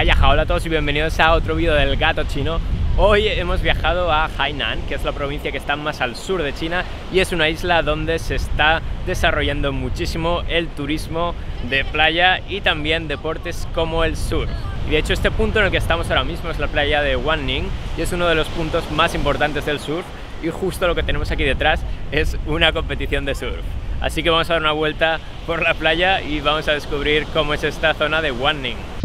Hola a todos y bienvenidos a otro vídeo del gato chino. Hoy hemos viajado a Hainan, que es la provincia que está más al sur de China y es una isla donde se está desarrollando muchísimo el turismo de playa y también deportes como el surf. Y de hecho este punto en el que estamos ahora mismo es la playa de Wanning y es uno de los puntos más importantes del surf y justo lo que tenemos aquí detrás es una competición de surf. Así que vamos a dar una vuelta por la playa y vamos a descubrir cómo es esta zona de Wanning.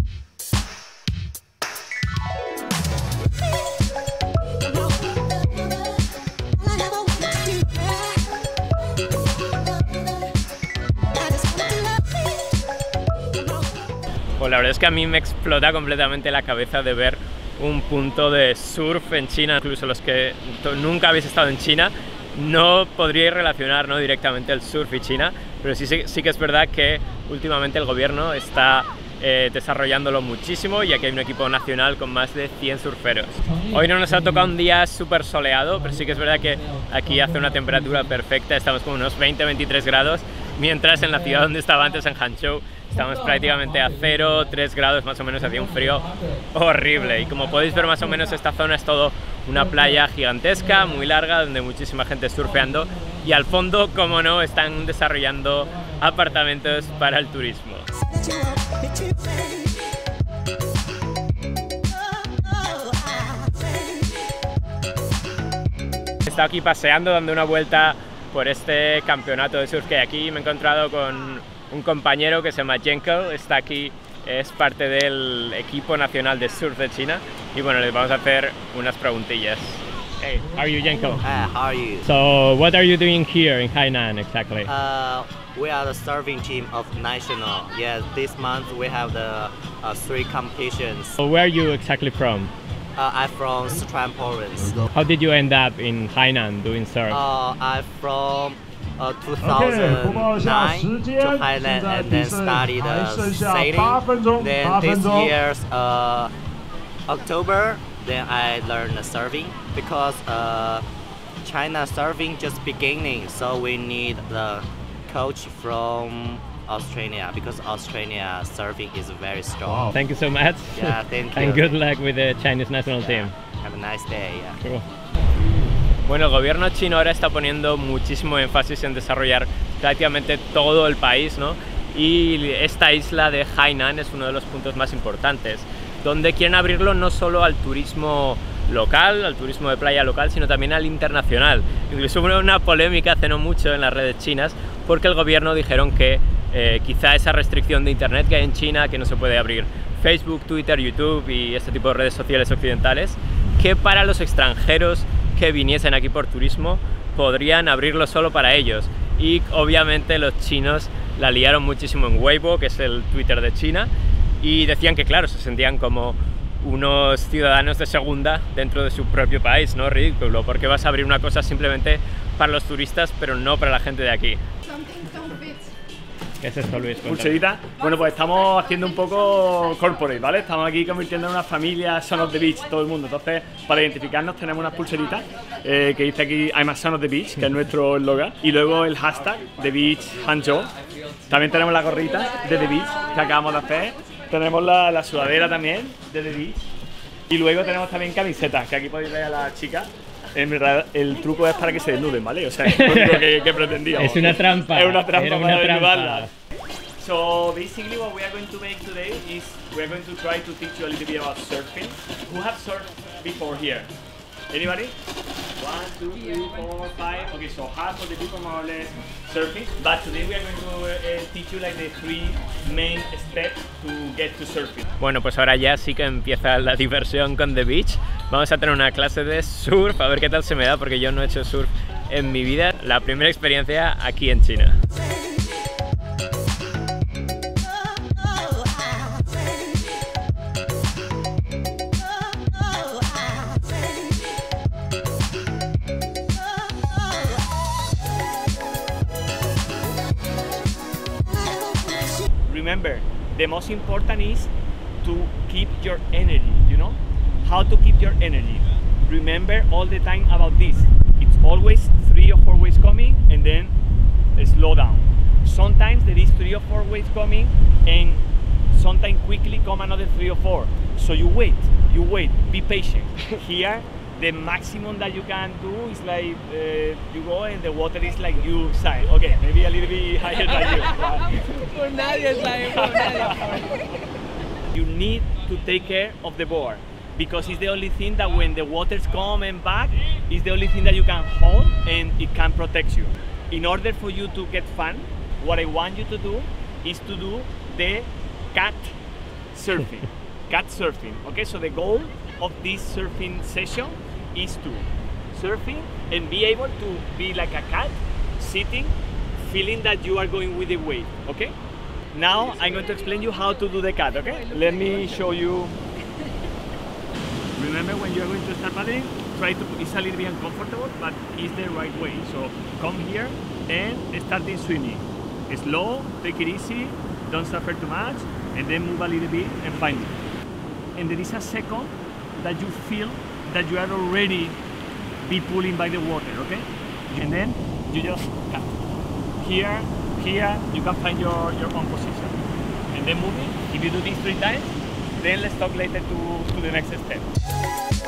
Pues la verdad es que a mí me explota completamente la cabeza de ver un punto de surf en China, incluso los que nunca habéis estado en China, no podríais relacionar ¿no? directamente el surf y China, pero sí, sí, que es verdad que últimamente el gobierno está eh, desarrollándolo muchísimo y aquí hay un equipo nacional con más de 100 surferos. Hoy no nos ha tocado un día súper soleado, pero sí que es verdad que aquí hace una temperatura perfecta, estamos con unos 20-23 grados, mientras en la ciudad donde estaba antes, en Hangzhou, Estamos prácticamente a 0, 3 grados más o menos, hacía un frío horrible. Y como podéis ver más o menos esta zona es todo una playa gigantesca, muy larga, donde muchísima gente surfeando. Y al fondo, como no, están desarrollando apartamentos para el turismo. He estado aquí paseando, dando una vuelta por este campeonato de surf que hay aquí. Me he encontrado con un compañero que se llama Jenko, está aquí, es parte del equipo nacional de surf de China y bueno, les vamos a hacer unas preguntillas. Hey, how are you, Jenko? Hi, how are you? So, what are you doing here in Hainan exactly? Uh, we are the surfing team of national. Yes, this month we have the uh, three competitions. So where are you exactly from? Uh, I'm from Sichuan province. How did you end up in Hainan doing surf? Uh, I'm from uh, 2009 to Highland and then studied uh, sailing. Then this year's uh, October, then I learned surfing because uh, China surfing just beginning, so we need the coach from Australia because Australia surfing is very strong. Thank you so much. Yeah, thank you. and good luck with the Chinese national Yeah. team. Have a nice day. Yeah. Cool. Bueno, el gobierno chino ahora está poniendo muchísimo énfasis en desarrollar prácticamente todo el país, ¿no? Y esta isla de Hainan es uno de los puntos más importantes, donde quieren abrirlo no solo al turismo local, al turismo de playa local, sino también al internacional. Incluso hubo una polémica hace no mucho en las redes chinas porque el gobierno dijeron que eh, quizá esa restricción de internet que hay en China, que no se puede abrir Facebook, Twitter, YouTube y este tipo de redes sociales occidentales, que para los extranjeros que viniesen aquí por turismo podrían abrirlo solo para ellos. Y obviamente los chinos la liaron muchísimo en Weibo, que es el Twitter de China, y decían que claro, se sentían como unos ciudadanos de segunda dentro de su propio país, ¿no? Ridículo, porque vas a abrir una cosa simplemente para los turistas, pero no para la gente de aquí. ¿Qué es esto, Luis? Pulserita. Bueno, pues estamos haciendo un poco corporate, ¿vale? Estamos aquí convirtiendo en una familia Son of the Beach, todo el mundo. Entonces, para identificarnos tenemos unas pulseritas eh, que dice aquí I'm a Son of the Beach, que es nuestro eslogan. Y luego el hashtag The Beach Hangzhou. También tenemos la gorrita de The Beach que acabamos de hacer. Tenemos la, la sudadera también de The Beach. Y luego tenemos también camisetas, que aquí podéis ver a las chicas. En verdad, el truco es para que se desnuden, ¿vale? O sea, es lo que, que pretendíamos. Es una trampa. Es una trampa para desnudarlas. So basically what we are going to make today is we are going to try to teach you a little bit about surfing. Who have surfed before here? Anybody? One, two, three, four, five. Okay, so half of the people more or less surfing. But today we are going to uh, teach you like the three main steps to get to surfing. Bueno, pues ahora ya sí que empieza la diversión con The Beach. Vamos a tener una clase de surf, a ver qué tal se me da, porque yo no he hecho surf en mi vida. La primera experiencia aquí en China. remember the most important is to keep your energy you know how to keep your energy remember all the time about this it's always three or four waves coming and then slow down sometimes there is three or four waves coming and sometimes quickly come another three or four So you wait, you wait, be patient. Here, the maximum that you can do is like uh, you go and the water is like you side. Okay, maybe a little bit higher than you. you need to take care of the board because it's the only thing that when the waters come and back, it's the only thing that you can hold and it can protect you. In order for you to get fun, what I want you to do is to do the cat surfing. cat surfing. Okay, so the goal of this surfing session is to surfing and be able to be like a cat sitting, feeling that you are going with the wave. Okay. Now I'm going to explain you how to do the cat. Okay. Let me show you Remember when you're going to start paddling, try to, it's a little bit uncomfortable, but it's the right way. So come here and start in swimming. Slow, take it easy, don't suffer too much, and then move a little bit and find it. And there is a second that you feel that you are already be pulling by the water, okay? And then you just cut. Here, here, you can find your, your own position. And then move moving, if you do this three times, then let's talk later to, to the next step.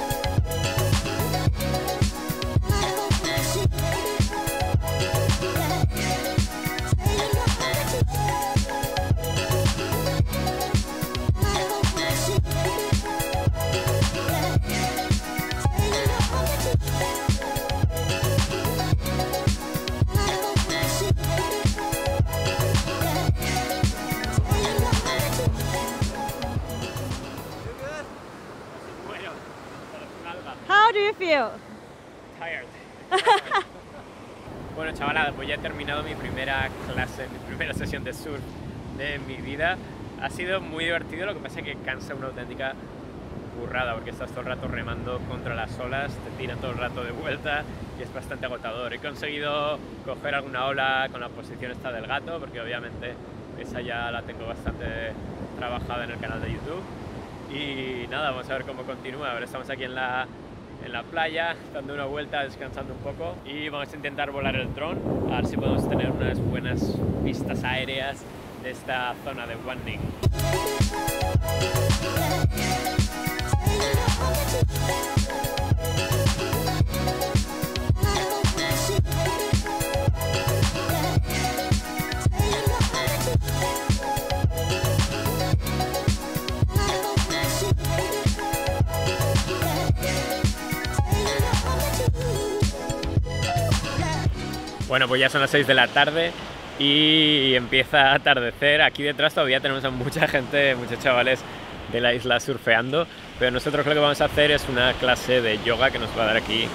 Terminado mi primera clase, mi primera sesión de surf de mi vida. Ha sido muy divertido, lo que pasa es que cansa una auténtica burrada porque estás todo el rato remando contra las olas, te tiran todo el rato de vuelta y es bastante agotador. He conseguido coger alguna ola con la posición esta del gato porque obviamente esa ya la tengo bastante trabajada en el canal de YouTube. Y nada, vamos a ver cómo continúa. Ahora estamos aquí en la, en la playa, dando una vuelta, descansando un poco y vamos a intentar volar el dron, a ver si podemos tener unas buenas vistas aéreas de esta zona de Wanning. Bueno, pues ya son las 6 de la tarde y empieza a atardecer. Aquí detrás todavía tenemos a mucha gente, muchos chavales de la isla surfeando, pero nosotros lo que vamos a hacer es una clase de yoga que nos va a dar aquí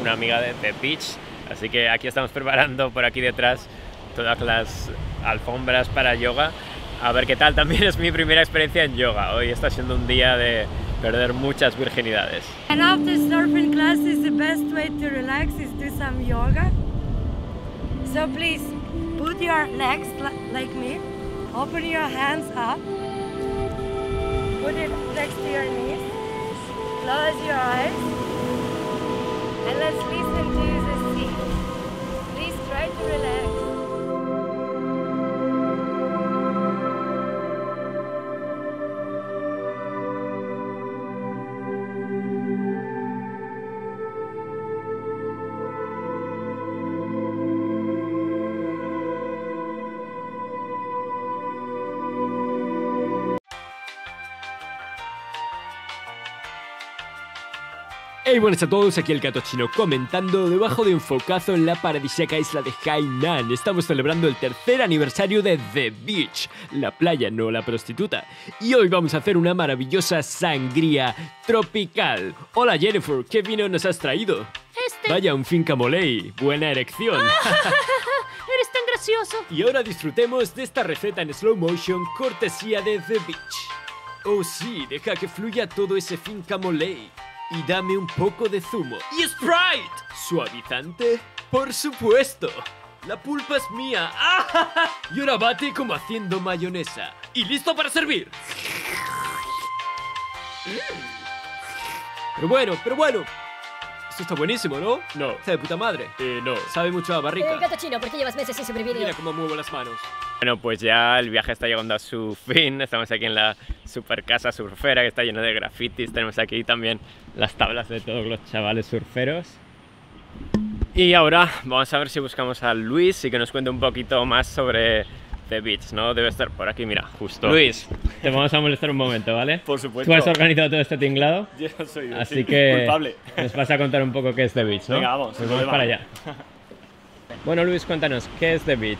una amiga de The Beach. Así que aquí estamos preparando por aquí detrás todas las alfombras para yoga. A ver qué tal, también es mi primera experiencia en yoga. Hoy está siendo un día de perder muchas virginidades. And after surfing class is the best way to relax is do some yoga. So please put your legs like me. Open your hands up. Put it next to your knees. Close your eyes. And let's listen to the sea. Please try to relax. Hey, buenas a todos, aquí el gato chino comentando debajo de un focazo en la paradisíaca isla de Hainan. Estamos celebrando el tercer aniversario de The Beach, la playa, no la prostituta. Y hoy vamos a hacer una maravillosa sangría tropical. Hola Jennifer, ¿qué vino nos has traído? Este. Vaya, un finca molei, buena erección. Eres tan gracioso. y ahora disfrutemos de esta receta en slow motion cortesía de The Beach. Oh sí, deja que fluya todo ese finca molei. Y dame un poco de zumo. ¡Y Sprite! ¿Suavizante? ¡Por supuesto! La pulpa es mía. ¡Ah! Y ahora bate como haciendo mayonesa. ¡Y listo para servir! Pero bueno, pero bueno. Esto está buenísimo, ¿no? No. Está de puta madre. Eh, no. Sabe mucho a Eh, barrica. gato chino, ¿por qué llevas meses sin sobrevivir? Mira cómo muevo las manos. Bueno, pues ya el viaje está llegando a su fin. Estamos aquí en la super casa surfera que está llena de grafitis. Tenemos aquí también las tablas de todos los chavales surferos. Y ahora vamos a ver si buscamos a Luis y que nos cuente un poquito más sobre The Beach, ¿no? Debe estar por aquí, mira, justo. Luis, te vamos a molestar un momento, ¿vale? Por supuesto. Tú has organizado todo este tinglado. Yo soy Así sí, que culpable. nos vas a contar un poco qué es The Beach, ¿no? Venga, vamos, Pues vamos para allá. Bueno, Luis, cuéntanos, ¿qué es The Beach?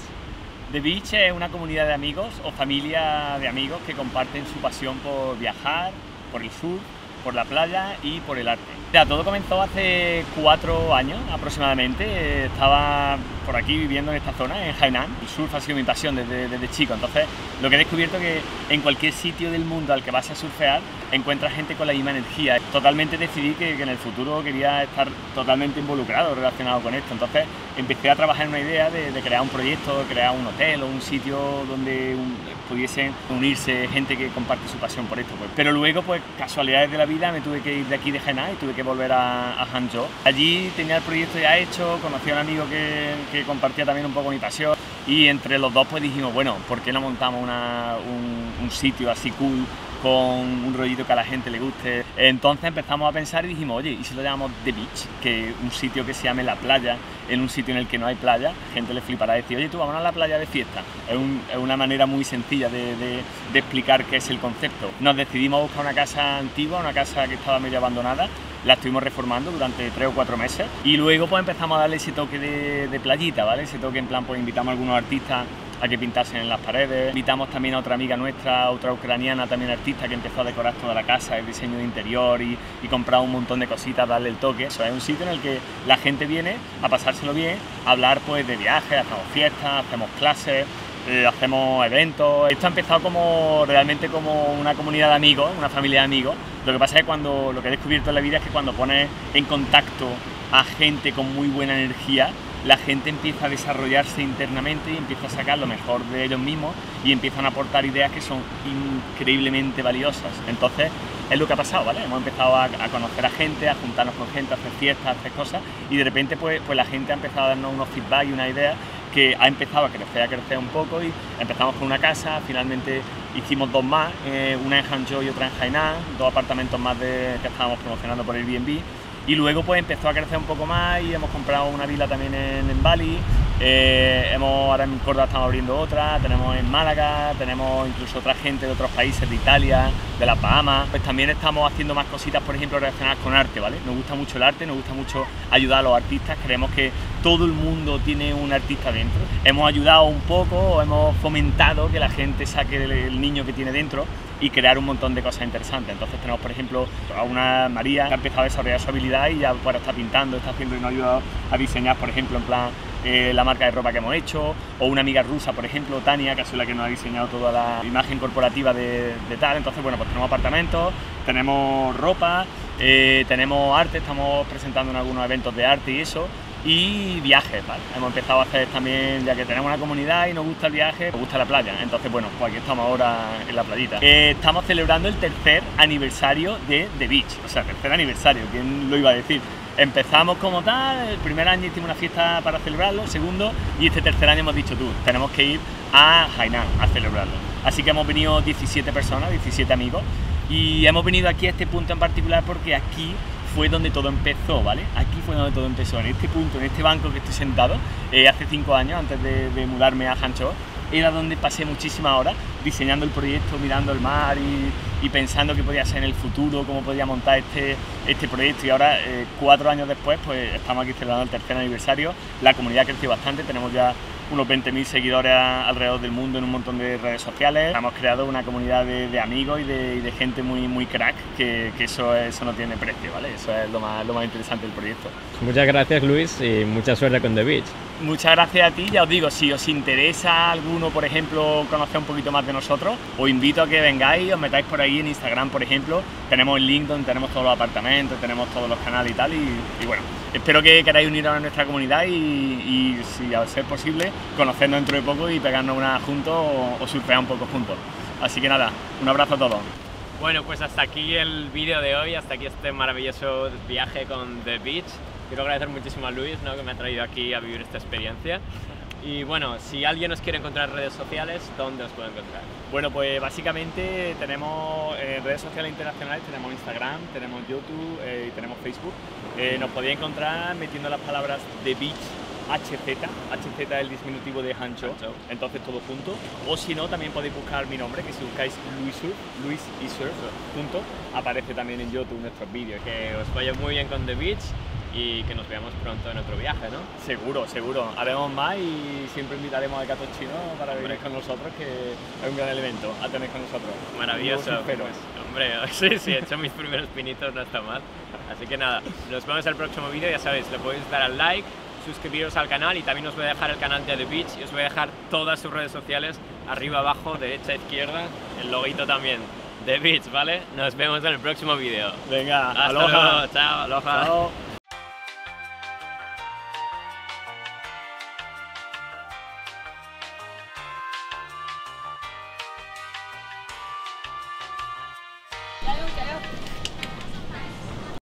The Beach es una comunidad de amigos o familia de amigos que comparten su pasión por viajar, por el sur, por la playa y por el arte. Ya, todo comenzó hace cuatro años aproximadamente. Estaba por aquí viviendo en esta zona, en Hainan. El surf ha sido mi pasión desde, desde chico. Entonces, lo que he descubierto es que en cualquier sitio del mundo al que vas a surfear, encuentras gente con la misma energía. Totalmente decidí que, que en el futuro quería estar totalmente involucrado, relacionado con esto. Entonces, empecé a trabajar en una idea de, de crear un proyecto, crear un hotel o un sitio donde un- pudiesen unirse gente que comparte su pasión por esto. pues. Pero luego, pues casualidades de la vida, me tuve que ir de aquí de Hainan y tuve que volver a, a Hangzhou. Allí tenía el proyecto ya hecho, conocí a un amigo que, que compartía también un poco mi pasión y entre los dos pues dijimos, bueno, ¿por qué no montamos un sitio así cool con un rollito que a la gente le guste. Entonces empezamos a pensar y dijimos, oye, ¿y si lo llamamos The Beach? Que un sitio que se llame la playa, en un sitio en el que no hay playa, la gente le flipará decir, oye, tú vámonos a la playa de fiesta. Es, un- es una manera muy sencilla de explicar qué es el concepto. Nos decidimos a buscar una casa antigua, una casa que estaba medio abandonada, la estuvimos reformando durante tres o cuatro meses y luego pues empezamos a darle ese toque de, de playita, ¿vale? Ese toque en plan, pues invitamos a algunos artistas a que pintasen en las paredes. Invitamos también a otra amiga nuestra, otra ucraniana, también artista, que empezó a decorar toda la casa, el diseño de interior y, y comprar un montón de cositas, darle el toque. Es un sitio en el que la gente viene a pasárselo bien, a hablar pues de viajes, hacemos fiestas, hacemos clases. eh, hacemos eventos. Esto ha empezado como realmente como una comunidad de amigos, una familia de amigos. Lo que pasa es que cuando lo que he descubierto en la vida es que cuando pones en contacto a gente con muy buena energía, la gente empieza a desarrollarse internamente y empieza a sacar lo mejor de ellos mismos y empiezan a aportar ideas que son increíblemente valiosas. Entonces, es lo que ha pasado, ¿vale? Hemos empezado a, a conocer a gente, a juntarnos con gente, a hacer fiestas, a hacer cosas y de repente pues, pues la gente ha empezado a darnos unos feedback y una idea que ha empezado a crecer, a crecer un poco y empezamos con una casa, finalmente hicimos dos más, eh, una en Hangzhou y otra en Hainan, dos apartamentos más que estábamos promocionando por Airbnb y luego pues empezó a crecer un poco más y hemos comprado una vila también en, Bali, eh, hemos, ahora en Córdoba estamos abriendo otra, tenemos en Málaga, tenemos incluso otra gente de otros países, de Italia, de las Bahamas. Pues también estamos haciendo más cositas, por ejemplo, relacionadas con arte, ¿vale? Nos gusta mucho el arte, nos gusta mucho ayudar a los artistas, creemos que todo el mundo tiene un artista dentro. Hemos ayudado un poco, hemos fomentado que la gente saque el niño que tiene dentro y crear un montón de cosas interesantes. Entonces tenemos, por ejemplo, a una María que ha empezado a desarrollar su habilidad y ya bueno, está pintando, está haciendo y nos ha ayudado a diseñar, por ejemplo, en plan eh, la marca de ropa que hemos hecho, o una amiga rusa, por ejemplo, Tania, que sido la que nos ha diseñado toda la imagen corporativa de, de tal. Entonces, bueno, pues tenemos apartamentos, tenemos ropa, eh, tenemos arte, estamos presentando en algunos eventos de arte y eso. Y viajes. Hemos empezado a hacer también, ya que tenemos una comunidad y nos gusta el viaje, nos gusta la playa. Entonces, bueno, pues aquí estamos ahora en la playita. Eh, estamos celebrando el tercer aniversario de The Beach. O sea, tercer aniversario, ¿quién lo iba a decir? Empezamos como tal, el primer año hicimos una fiesta para celebrarlo, el segundo, y este tercer año hemos dicho tú, tenemos que ir a Hainan a celebrarlo. Así que hemos venido 17 personas, 17 amigos, y hemos venido aquí a este punto en particular porque aquí fue donde todo empezó, ¿vale? Aquí fue donde todo empezó, en este punto, en este banco que estoy sentado, eh, hace cinco años, antes de, de mudarme a Hangzhou, era donde pasé muchísimas horas diseñando el proyecto, mirando el mar y, y pensando qué podía ser en el futuro, cómo podía montar este, este proyecto. Y ahora, eh, cuatro años después, pues estamos aquí celebrando el tercer aniversario. La comunidad ha crecido bastante, tenemos ya unos 20.000 seguidores alrededor del mundo en un montón de redes sociales. Hemos creado una comunidad de, de amigos y de, y de gente muy, muy crack, que, que eso, es- eso no tiene precio, ¿vale? Eso es lo más, lo más interesante del proyecto. Muchas gracias Luis y mucha suerte con The Beach. Muchas gracias a ti, ya os digo, si os interesa alguno, por ejemplo, conocer un poquito más de nosotros, os invito a que vengáis, os metáis por ahí en Instagram, por ejemplo, tenemos el link donde tenemos todos los apartamentos, tenemos todos los canales y tal, y, bueno, espero que queráis uniros a nuestra comunidad y, y si a ser posible, conocernos dentro de poco y pegarnos una juntos o, o surfear un poco juntos. Así que nada, un abrazo a todos. Bueno, pues hasta aquí el vídeo de hoy, hasta aquí este maravilloso viaje con The Beach. Quiero agradecer muchísimo a Luis, ¿no? que me ha traído aquí a vivir esta experiencia. Y bueno, si alguien nos quiere encontrar en redes sociales, ¿dónde os puede encontrar? Bueno, pues básicamente tenemos en eh, redes sociales internacionales, tenemos Instagram, tenemos YouTube eh, y tenemos Facebook. Eh, nos podéis encontrar metiendo las palabras The Beach HZ, HZ es el disminutivo de Hancho, entonces todo junto. O si no, también podéis buscar mi nombre, que si buscáis Luis Surf, Luis y Surf, junto, aparece también en YouTube nuestros vídeos. Que os vaya muy bien con The Beach y que nos veamos pronto en otro viaje, ¿no? Seguro, seguro. Haremos más y siempre invitaremos al gato chino para venir con nosotros, que es un gran elemento a tener con nosotros. Maravilloso. Pues, hombre, sí, sí, he hecho mis primeros pinitos, no está mal. Así que nada, nos vemos en el próximo vídeo, ya sabéis, le podéis dar al like, suscribiros al canal y también os voy a dejar el canal de The Beach y os voy a dejar todas sus redes sociales arriba, abajo, derecha, izquierda, el loguito también. The Beach, ¿vale? Nos vemos en el próximo vídeo. Venga, hasta aloha. luego, chao, aloha. Chao.